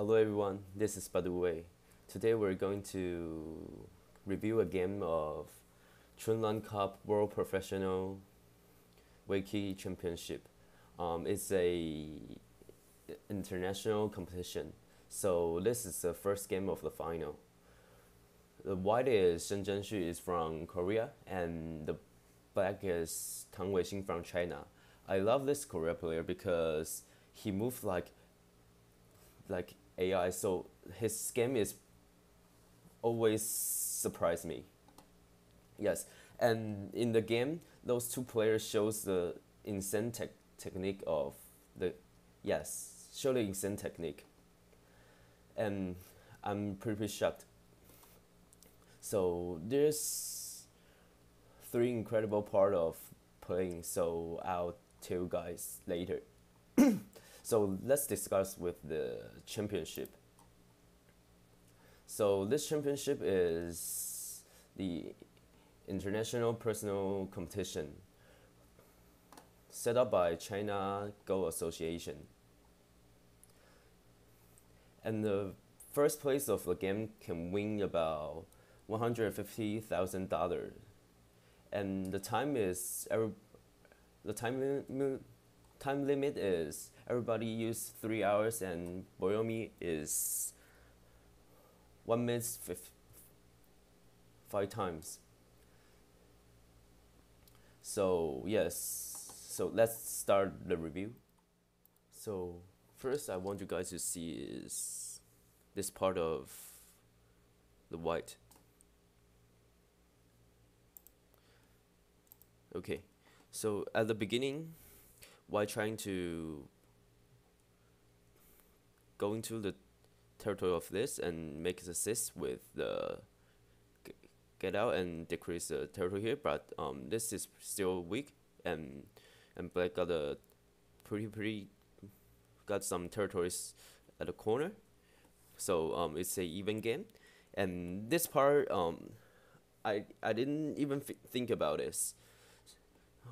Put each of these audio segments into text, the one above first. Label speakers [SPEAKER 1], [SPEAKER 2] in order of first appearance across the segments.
[SPEAKER 1] Hello everyone, this is Baduk Wei. Today we're going to review a game of Chunlan Cup World Professional Weiqi Championship. Um, it's a international competition, so this is the first game of the final. The white is Shen Zhenxu is from Korea, and the black is Tang Weixing from China. I love this Korea player because he moves like like AI, so his game is always surprise me. Yes, and in the game, those two players shows the insane tech technique of the yes, show the insane technique. And I'm pretty shocked. So there's three incredible part of playing. So I'll tell you guys later. so let's discuss with the championship. So this championship is the international personal competition set up by China Go Association. And the first place of the game can win about one hundred fifty thousand dollars, and the time is the time time limit is everybody use three hours and byoyomi is one minute five times. So yes, so let's start the review. So first I want you guys to see is this part of the white. Okay, so at the beginning, while trying to go into the territory of this and make assist with the get out and decrease the territory here, but um, this is still weak and and black got a pretty pretty got some territories at the corner, so um, it's a even game, and this part um, I I didn't even think about this.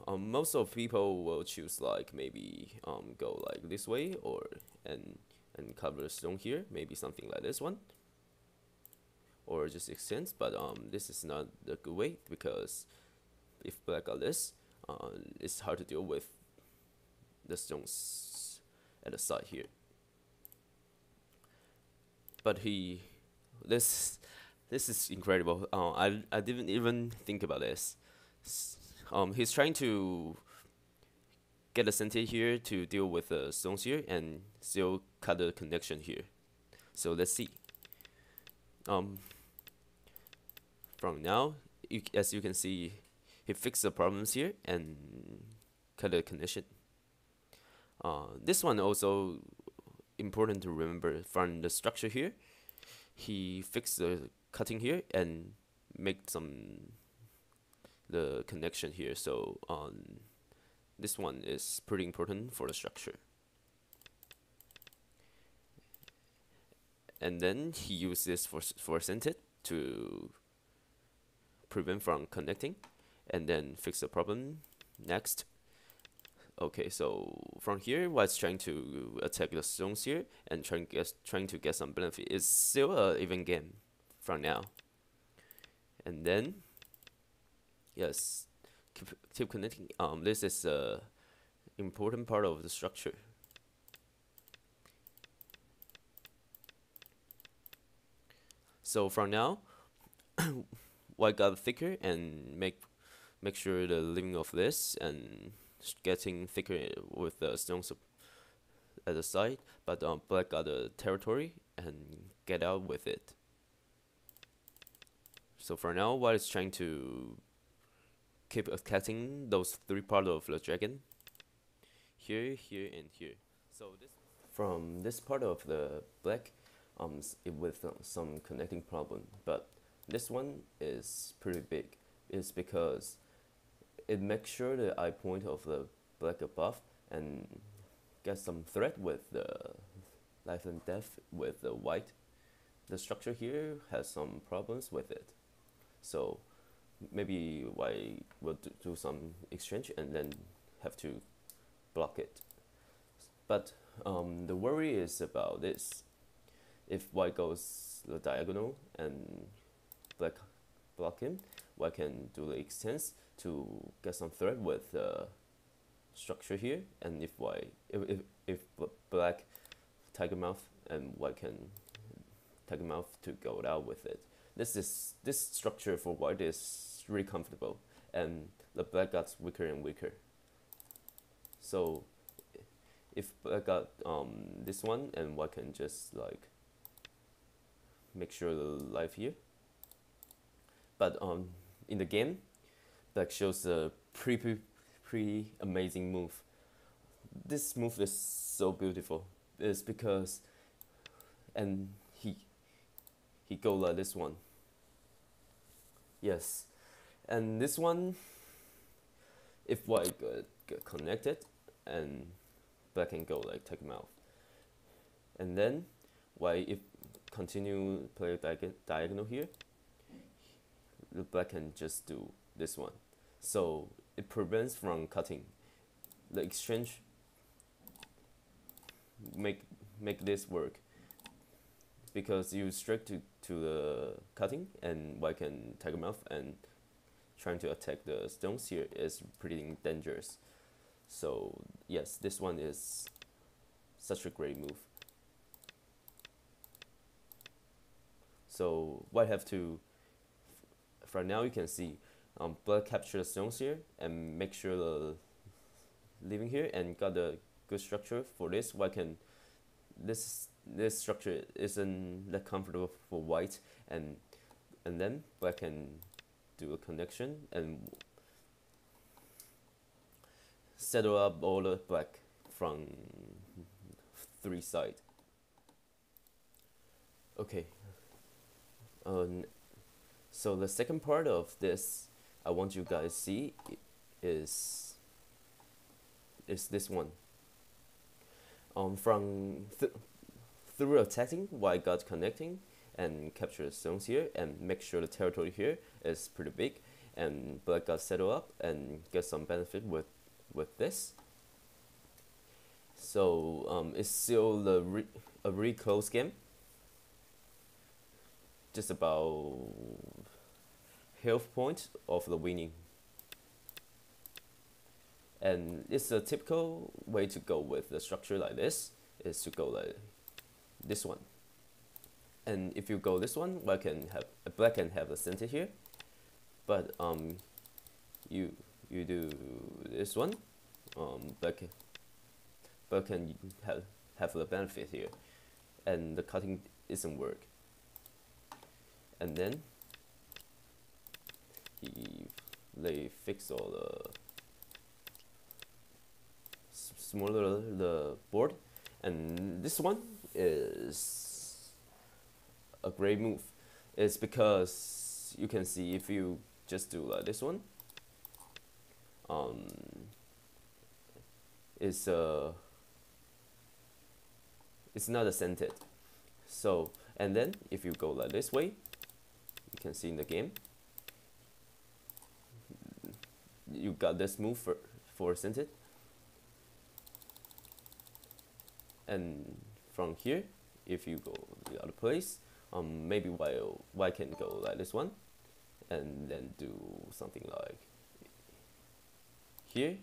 [SPEAKER 1] Um, most of people will choose like maybe um go like this way or and and cover the stone here, maybe something like this one. Or just extends but um this is not the good way because if black got this uh, it's hard to deal with the stones at the side here. But he this this is incredible. Uh, I, I didn't even think about this. Um, he's trying to get a center here to deal with the stones here and still cut the connection here. So let's see. Um, from now you, as you can see he fixed the problems here and cut the connection. Uh, this one also important to remember. From the structure here he fixed the cutting here and make some the connection here. So um, this one is pretty important for the structure. And then he used this for for centered to prevent from connecting and then fix the problem. Next. Okay so from here what's trying to attack the stones here and trying to get trying to get some benefit is still a even game from now. And then yes keep, connecting um this is a important part of the structure. So from now white got thicker and make make sure the living of this and getting thicker with the stones at the side but um, black got the territory and get out with it. So for now white is trying to keep attacking those three parts of the dragon here here and here so this from this part of the black um with uh, some connecting problem but this one is pretty big. It's because it makes sure the eye point of the black above and get some threat with the life and death with the white. The structure here has some problems with it. So maybe white will do, some exchange and then have to block it. But um, the worry is about this. if white goes the diagonal and black block him, white can do the extends to get some threat with the structure here, and if white if if, if black tiger mouth and white can tiger mouth to go out with it. This is this structure for white is really comfortable, and the black got weaker and weaker. So if I got um this one and white can just like make sure the life here. But um in the game, black shows a pretty pretty amazing move. This move is so beautiful. It's because and he he go like this one. Yes, and this one, if white get, get connected, and black can go like take him out. And then white if continue play diag diagonal here, the black can just do this one. So it prevents from cutting. The exchange make make this work because you strike to, to the cutting and white can tiger mouth and trying to attack the stones here is pretty dangerous. So yes, this one is such a great move. So white have to, for now you can see, um, black capture the stones here and make sure the living here and got the good structure for this. White can, this this structure isn't that comfortable for white and and then black can do a connection and settle up all the black from three side. Okay. Um, so the second part of this I want you guys see is is this one. Um, from th through attacking white got connecting and capture the stones here and make sure the territory here is pretty big and black got settle up and get some benefit with with this. So um, it's still the re a really close game. Just about health point of the winning. And it's a typical way to go with the structure like this is to go like this one. And if you go this one, black can have black can have the center here, but um, you you do this one, um, black black can have have the benefit here, and the cutting isn't work. And then he they fix all the smaller the board and this one is a great move. It's because you can see if you just do like this one um, it's uh, it's not a centered so and then if you go like this way you can see in the game you got this move for, for centered and from here if you go the other place um, maybe while Y can go like this one and then do something like here.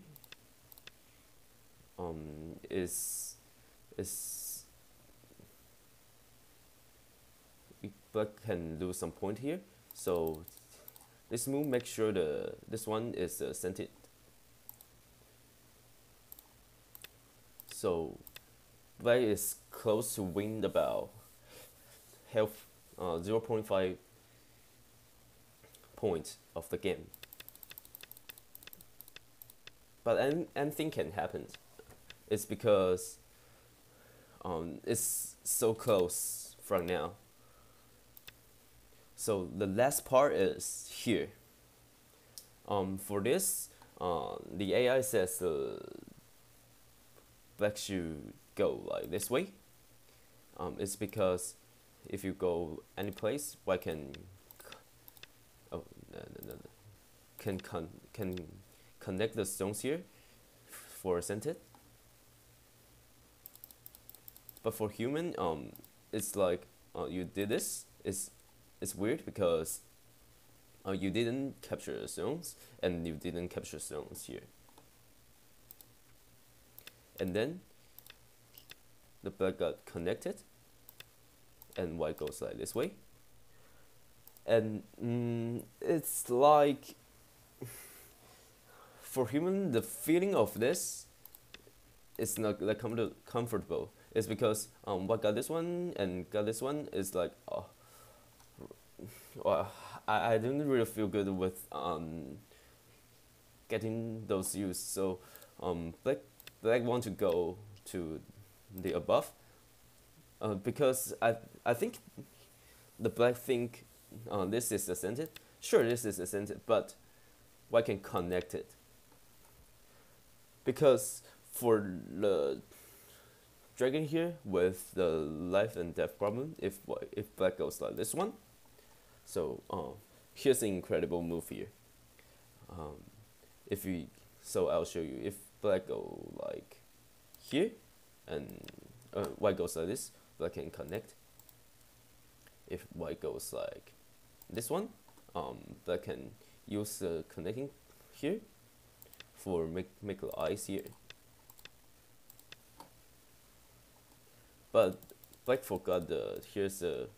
[SPEAKER 1] Um, is is black can do some point here. So this move make sure the this one is uh, centered. So black is close to win about half uh, 0 0.5 point of the game. But any, anything can happen. It's because um, it's so close from now. So the last part is here. Um, for this, uh, the AI says the black should go like this way. Um, it's because if you go any place, white can oh no, no, no, can con can connect the stones here for centered. But for human, um, it's like uh, you did this is it's weird because uh, you didn't capture the zones and you didn't capture zones here and then the black got connected and white goes like this way. And mm, it's like for human the feeling of this is not like com- comfortable. It's because um what got this one and got this one is like oh well I, I didn't really feel good with um getting those used so um black black want to go to the above. Uh, because I I think the black think uh, this is ascended. Sure this is ascended but why can connect it? Because for the dragon here with the life and death problem if if black goes like this one so uh, here's an incredible move here. Um, if we so I'll show you. If black go like here and uh, white goes like this black can connect. If white goes like this one um, black can use the connecting here for make, make the eyes here. But black forgot the here's the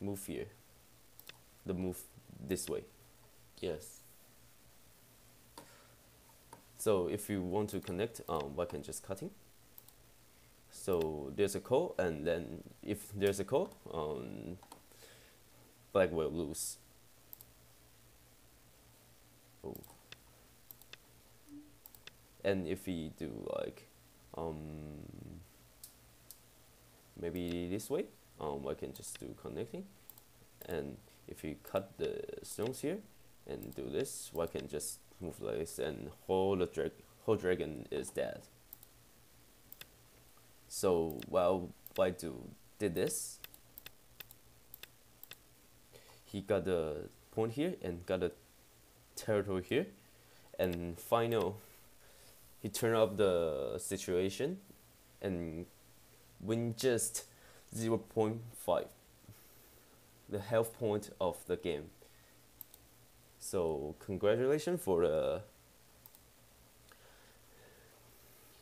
[SPEAKER 1] move here. The move this way. Yes. So if you want to connect um, black can just cutting so there's a call and then if there's a call um, black will lose. Oh. and if we do like um, maybe this way um, I can just do connecting. And if we cut the stones here and do this I can just move like this and whole, the drag whole dragon is dead so while Baidu did this he got the point here and got a territory here. And final he turned up the situation and win just 0.5 the health point of the game. So congratulations for the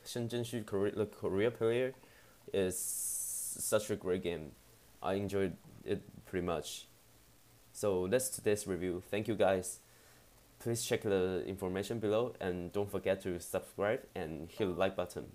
[SPEAKER 1] Shenzhen Korea, Korea player is such a great game. I enjoyed it pretty much. So that's today's review. Thank you guys. Please check the information below and don't forget to subscribe and hit the like button.